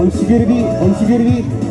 MC Geribi, MC Geribi.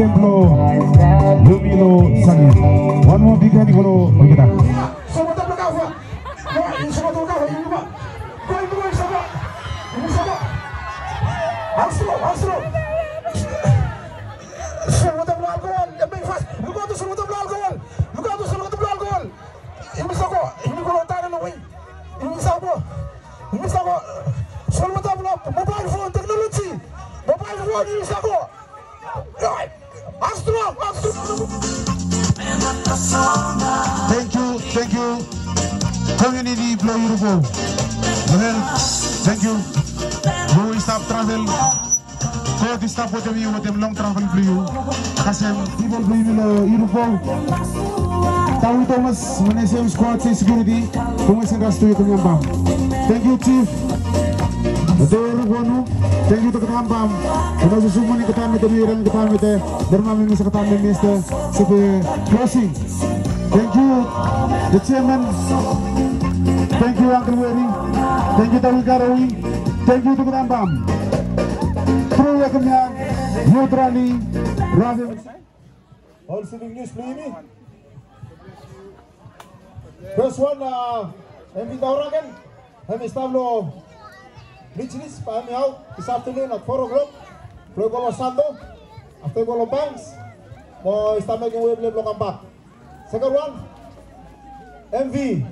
templo. Ko stop with them with them long travel for you. Kasi people Flow Europe. Tahu Thomas, Malaysia squad sa security. Kung isin rasto yung kanyang bam. Thank you, Chief. Betul, Wanu. Thank you to Ketambam. Kena susuman ni ketami tu mirang ketami te. Derma mimi sa ketami mister. Sepe closing. Thank you, the chairman. Thank you, Uncle Wery. Thank you, Tawi Karawi. Neutrally, Ravi. All Civic News Plini. First one, uh, MV Tauragan, kami establo Richlis, pahami out this afternoon at 4 o'clock. Luego Los Santos, after Golo Banks, mo estamos con Weblem Locampak. Second one, MV